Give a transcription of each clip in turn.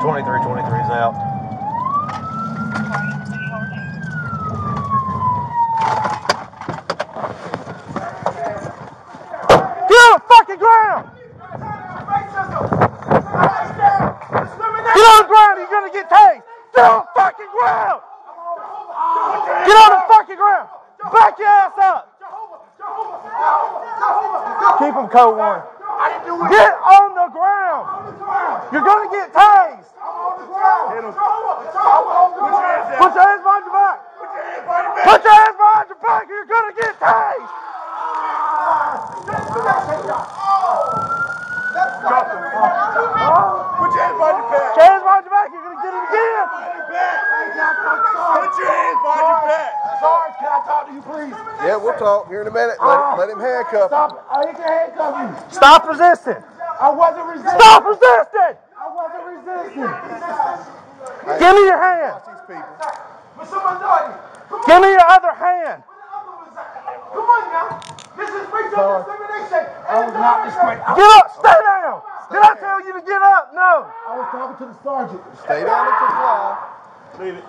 Twenty-three, twenty-three is out. Get on the fucking ground! Get on the ground, or you're gonna get tased! Get on the fucking ground! Get on the fucking ground! Back your ass up! Code one. Get on the ground! You're gonna get tased! Put your hands behind your back! Put your hands behind your back or you're gonna get tased! Put your hands behind your back. Put your hands behind your back, you're gonna get it again! Put your hands behind your back. Sarge, can I talk to you, please? Yeah, we'll talk here in a minute. Let, let him uh, handcuff. Stop. I need to handcuff you. Stop resisting! I wasn't resisting. Stop resisting! I wasn't resisting. Give me your hand! These people. But someone Give me your other hand! Come on now. This is racial discrimination. I was not discriminating. Get up! Stay down! Did I tell you to get up? No! I was talking to the sergeant. Stay down and comply. Leave it.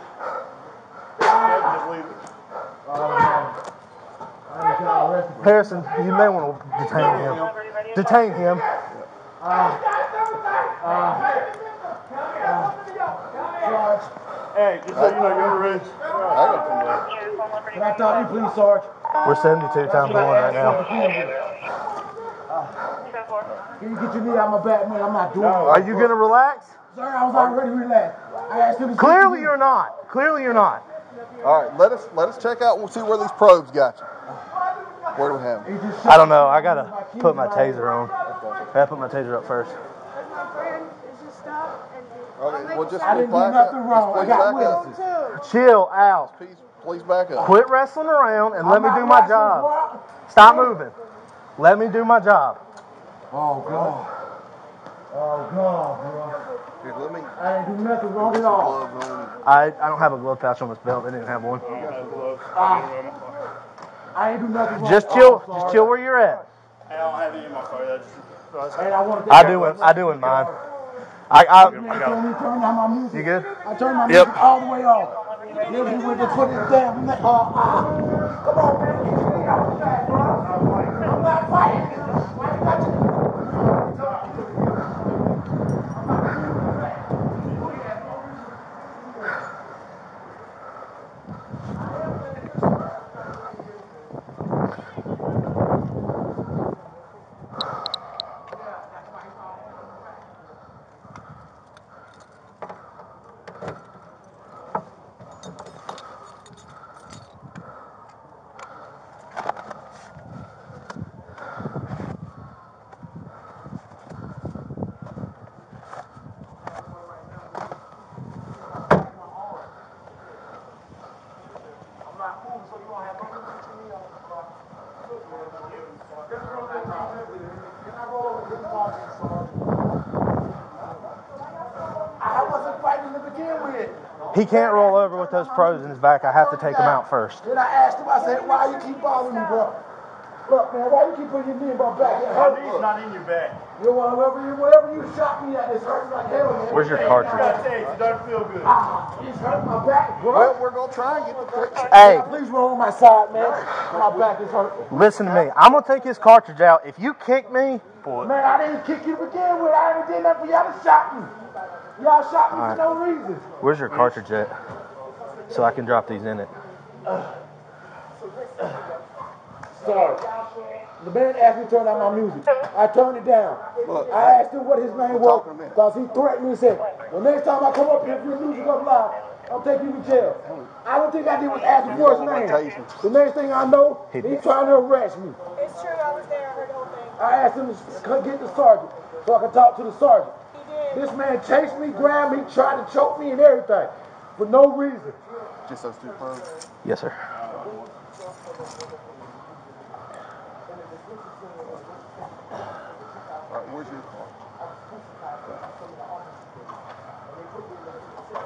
Just leave it. I ain't got arrested. Harrison, you may want to detain him. Detain him. Sarge, Hey, just so you know, you're under arrest. I got some left. can I talk to you, please, Sarge? We're 72 times one right now. Can you get your knee out of my back, man? I'm not doing it. Are you gonna relax? Sir, I was already relaxed. I asked him to Clearly you're not. Clearly you're not. All right, let us let us check out. We'll see where these probes got you. Where do we have them? I don't know. I gotta put my taser on. I gotta put my taser up first. Okay, well, just I didn't do nothing up. wrong. I got please back witnesses. Chill out. Please, please back up. Quit wrestling around and let I'm me do my job. bro. Stop moving. Let me do my job. Oh, God. Oh, God, bro. Here, let me. I ain't do nothing wrong at all. I I don't have a glove pouch on this belt. They didn't have one. I ain't do nothing wrong Just chill. all, Just chill where you're at. Hey, I don't have any in my car. That's just, And I want to I do in I do in mine. I, I Man, told me turn my music. you good? I turned my Yep. all the way off. Then he went to put his damn neck. Uh, uh, come on, man. Get your knee out the back, bro. I'm not fighting. Why you got your- I wasn't fighting to begin with. He can't roll over with those pros in his back. I have to take him out first. Then I asked him, I said, why you keep bothering me, bro? Look, man, why you keep putting your knee in my back? It My hurts. knee's not in your back. You want whatever you, whatever you shot me at, this hurts like hell, man. Where's your I cartridge? gotta it doesn't feel good. Ah, it's hurting my back, bro. Well, we're gonna try and get the fix. Hey, Please roll on my side, man. My back is hurting. listen to me. I'm gonna take his cartridge out. If you kick me, Pull it. Man, I didn't kick you to begin with. I ain't did nothing for y'all to shot me. Y'all shot me for no reason. where's your cartridge at? So I can drop these in it. Sorry. The man asked me to turn down my music. I turned it down. Look, I asked him what his name was talking to me. because he threatened me and said, well, next time I come up here, if your music up loud, I'll take you to jail. I don't think I did was ask him for his name. The next thing I know, he's trying to arrest me. It's true, I was there, I heard the whole thing. I asked him to get the sergeant so I could talk to the sergeant. He did. This man chased me, grabbed me, tried to choke me and everything for no reason. Just those two probes. Yes, sir. All right, where's your car?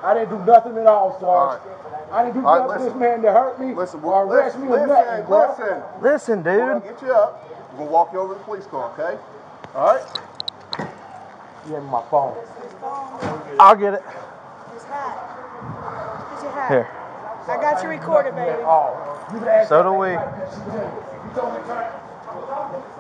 I didn't do nothing at all, Sarge. I didn't do All right, nothing to this man to hurt me Listen, or we'll, arrest listen, me or listen, nothing, bro. listen. Listen, dude. We're gonna get you up. We're gonna walk you over to the police car, okay? All right? Have my phone. I'll get it. His hat. Where's your hat? Here. I got you recorded, baby. Oh, you can ask So do we. You told me to-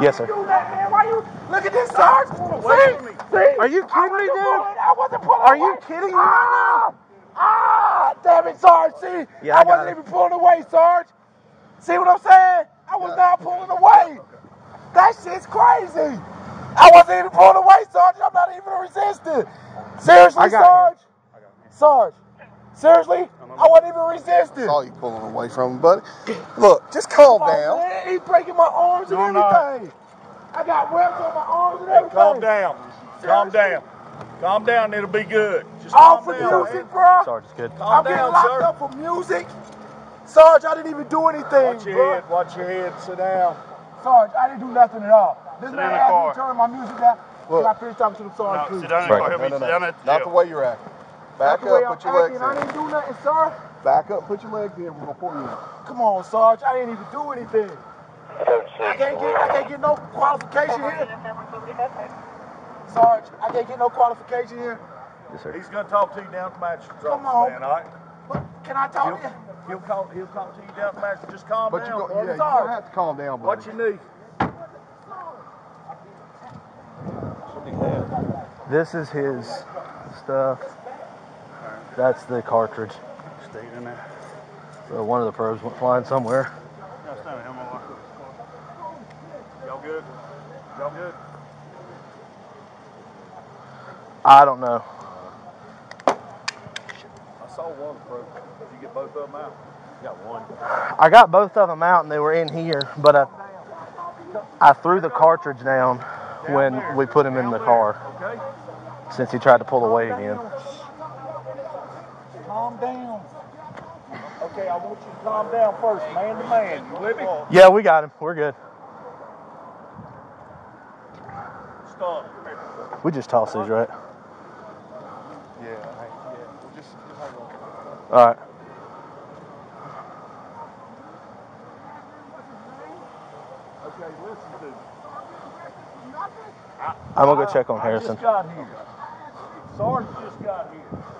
Yes, sir. do that, man. Why you look at this, Sarge? See, see. Are you kidding me, dude? I wasn't pulling. Are you kidding me Ah, ah, damn it, Sarge. See, Yeah, I I, wasn't it. even pulling away, Sarge. See what I'm saying? I was not pulling away. That shit's crazy. I wasn't even pulling away, Sarge. I'm not even resisting. Seriously, I got Sarge. Sarge. Seriously, I wasn't even resisting. Saw you pulling away from him, buddy. Look, just calm Come on, down. man. He's breaking my arms and No, I'm everything. I got webs on my arms and everything. Calm down. Calm down. Calm down, it'll be good. Just All calm for down. music, bro. Sarge is good. Calm I'm getting locked sir. up for music. Sarge, I didn't even do anything, Watch your bro. head. Watch your head. Sit down. Sarge, I didn't do nothing at all. This Sit man in the asked me to turn my music down. Look. Can I finish talking to the Sarge, No, please? sit down in the Right. car. He'll No, be no, sit down no. at Not jail. the way you're acting. Back That's the way up, I'm put your legs acting. I didn't do nothing, sir. Back up, put your legs in. We're gonna pull you in. Come on, Sarge. I didn't even do anything. I can't get, I can't get no qualification here. Sarge, I can't get no qualification here. Yes, sir. He's gonna talk to you down at the magistrate's Come office, on. man. All right. But can I talk He'll, to you? He'll call. He'll talk to you down at the magistrate. Just calm But you down. go, brother. yeah, you don't have to calm down, buddy. Watch your knee. This is his stuff. That's the cartridge. Stay in there. So one of the probes went flying somewhere. No, stand him on. Y'all good? Y'all good? I don't know. I one probe. Did you get both of them out? You got one. I got both of them out and they were in here, but I, I threw the cartridge down when we put him in the car Okay. since he tried to pull away again. Calm down. Okay, I want you to calm down first, man to man. You with me? Yeah, we got him. We're good. Stop. We just toss these, right? Yeah, hey, yeah. Well, just, just hang on. All right. Okay, listen to me. I'm gonna go check on I Harrison. just got here. Sarge just got here.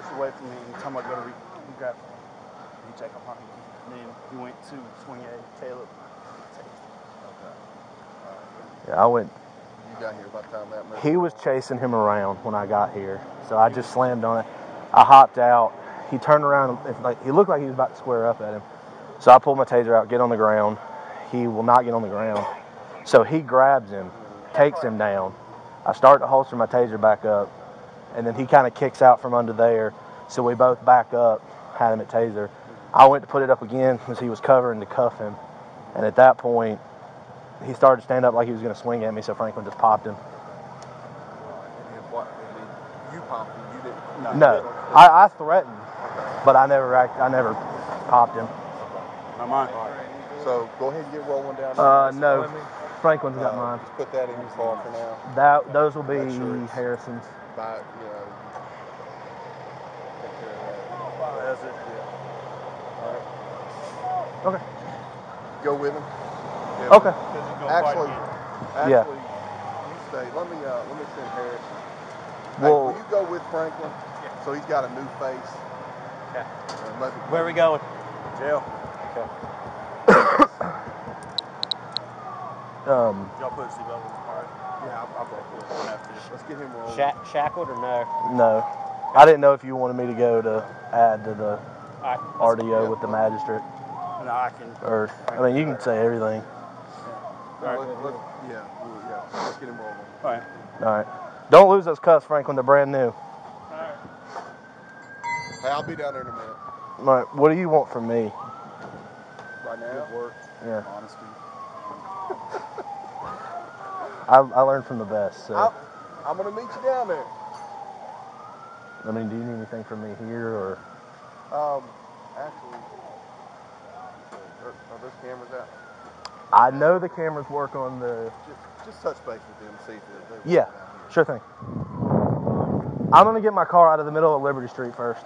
Pushed away from me and told me to go to re- he grabbed me. He checked up on me. And then he went to swing a Caleb. Yeah, I went. You got here about the time that moved. He was chasing him around when I got here, so I just slammed on it. I hopped out. He turned around. and, Like he looked like he was about to square up at him, so I pulled my taser out, get on the ground. He will not get on the ground, so he grabs him, takes him down. I start to holster my taser back up, and then he kind of kicks out from under there. So we both back up, had him at taser. I went to put it up again as he was covering to cuff him, and at that point, he started to stand up like he was going to swing at me. So Franklin just popped him. And what, and you popped him. You didn't. No, I, I threatened, but I never act, I never popped him. Not mine. So go ahead and get rolling down. there. Uh, no, Franklin's got Uh, mine. Just put that in your car for now. That those will be That's yours. Harrison's. Buy, it, you know. Take care of that. That's it. Okay. Go with him. Okay. He's Actually, actually, Yeah. you stay. Let me, uh, let me send Harris. Hey, Well- will you go with Franklin? So he's got a new face. Okay. And Where are we going? Jail. Um, Y'all put a seatbelt on. All right. Yeah, I'll, I brought this. After this. Let's get him rolling. Sha- shackled or no? no, I didn't know if you wanted me to go to add to the All right. RDO with the magistrate, And I can. or I mean, you can say everything. All right. Let- let- yeah, yeah. Let's get him rolling. All right. All right. Don't lose those cuffs, Franklin. They're brand new. All right. Hey, I'll be down there in a minute. All right. What do you want from me? Right now. Good work. Yeah. Honesty. I, I learned from the best. So I'll, I'm gonna meet you down there. I mean, do you need anything from me here, or Um, actually, are, are those cameras out? I know the cameras work on the. Just, just touch base with them, see if they. Yeah, work out here. sure thing. I'm gonna get my car out of the middle of Liberty Street first.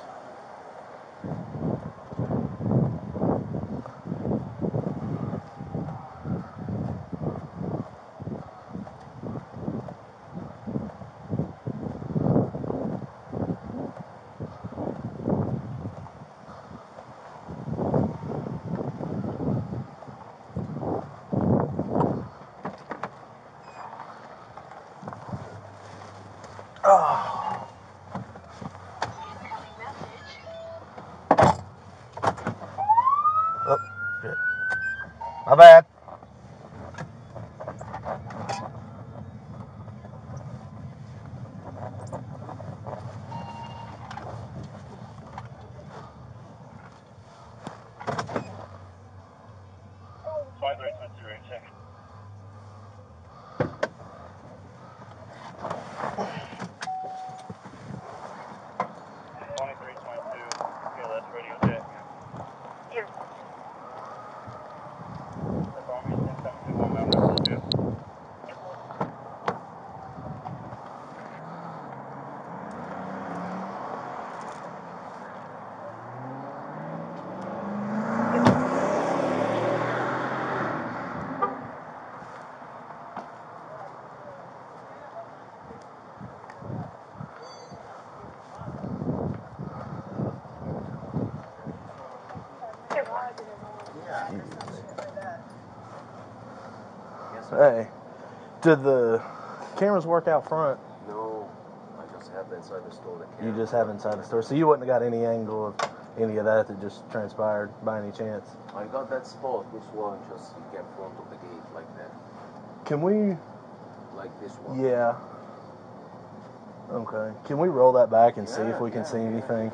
Oh. oh, shit. My bad. Five three two zero check. Twenty-three, twenty-two. Okay, that's radio check. That's all me, ten seven two one, member two. Hey, did the cameras work out front? No, I just have inside the store the You just have inside the store, so you wouldn't have got any angle of any of that that just transpired by any chance. I got that spot, this one, just you get front of the gate like that. Can we? Like this one. Yeah. Okay. Can we roll that back and see if we can Yeah, see yeah, anything?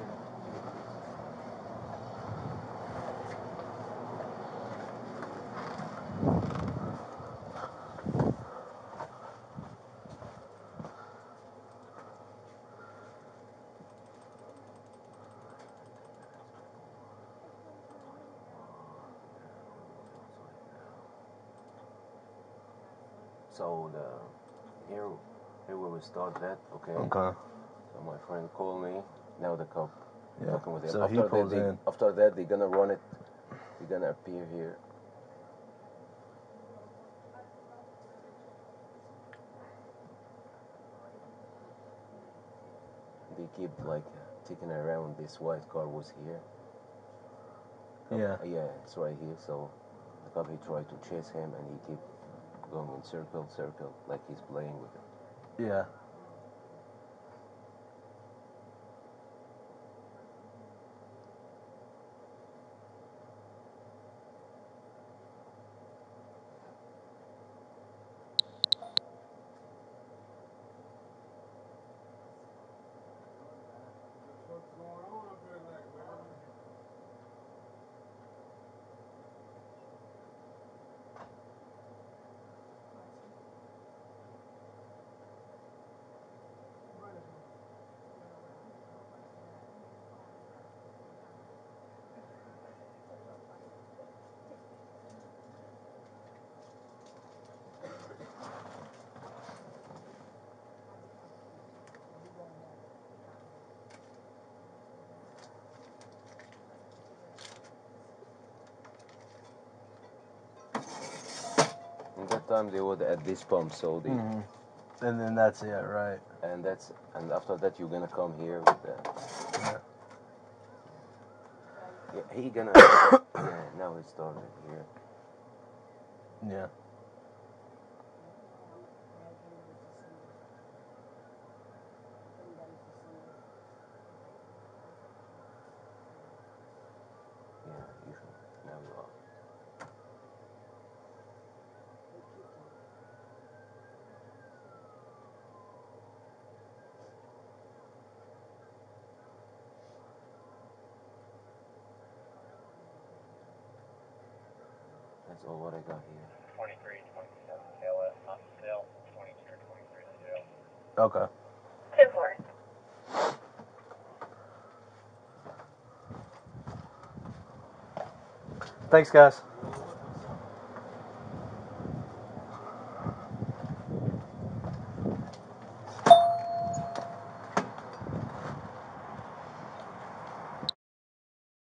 So the here here we start that, okay? Okay. So my friend called me. Now the cop Yeah. talking with him. So after he that, pulls they, in. After that, they're gonna run it. They're gonna appear here. They keep like taking around this white car was here. Yeah. Yeah, it's right here. So the cop he tried to chase him, and he kept going in circle, circle, like he's playing with it. Yeah. In that time they were at this pump, so they, Mhm. And then that's it, right? and that's and after that you're gonna come here with the. Yeah. Yeah, he gonna. yeah, now it's started here. Yeah, you should. Now you are. That's all what I got here. 23, 27, KLS, not still, 22 or 23 to jail. Okay. 10 4. Thanks, guys.